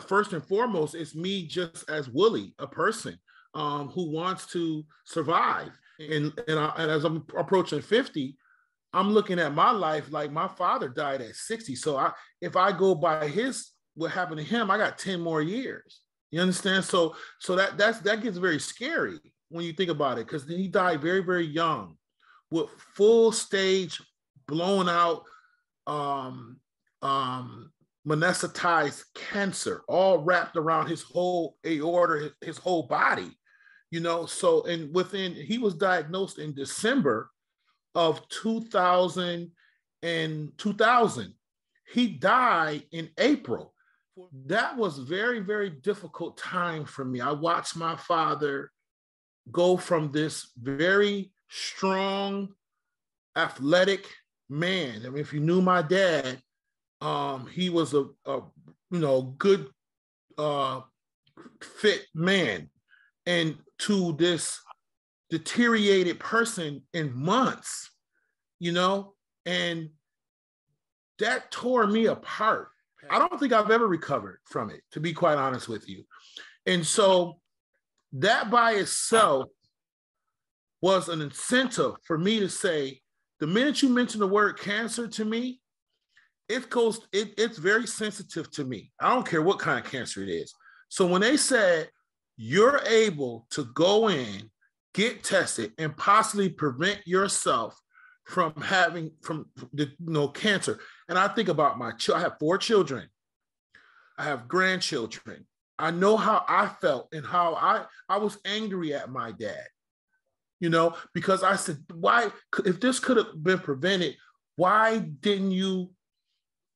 first and foremost, it's me just as Willie, a person um, who wants to survive. And and, I, and as I'm approaching 50, I'm looking at my life like my father died at 60. So I if I go by his what happened to him, I got 10 more years. You understand? So so that that's that gets very scary when you think about it, because he died very, very young with full stage blown out um um metastasized cancer all wrapped around his whole aorta his, his whole body you know? So and within he was diagnosed in december of 2000 and 2000 he died in april. That was very very difficult time for me. I watched my father go from this very strong athletic man. I mean if you knew my dad um he was a, a you know good uh fit man and to this deteriorated person in months, you know, and that tore me apart. I don't think I've ever recovered from it, to be quite honest with you. And so that by itself was an incentive for me to say, the minute you mention the word cancer to me, it goes, it, it's very sensitive to me. I don't care what kind of cancer it is. So when they said you're able to go in, get tested, and possibly prevent yourself from having from the you know cancer. And I think about my child. I have four children. I have grandchildren. I know how I felt and how I I was angry at my dad. You know, because I said, why if this could have been prevented, why didn't you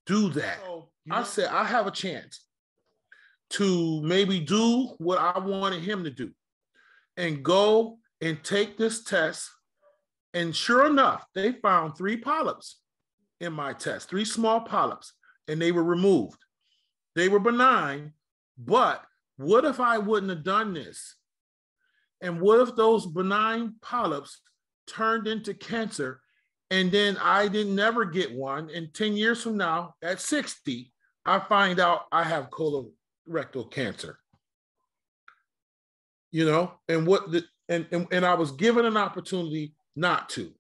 do that? So, I said, I have a chance to maybe do what I wanted him to do and go and take this test. And sure enough, they found three polyps in my test, three small polyps, and they were removed. They were benign, but what if I wouldn't have done this? And what if those benign polyps turned into cancer and then I didn't never get one? And 10 years from now, at 60, I find out I have colorectal cancer. You know, and what the and, and and I was given an opportunity not to.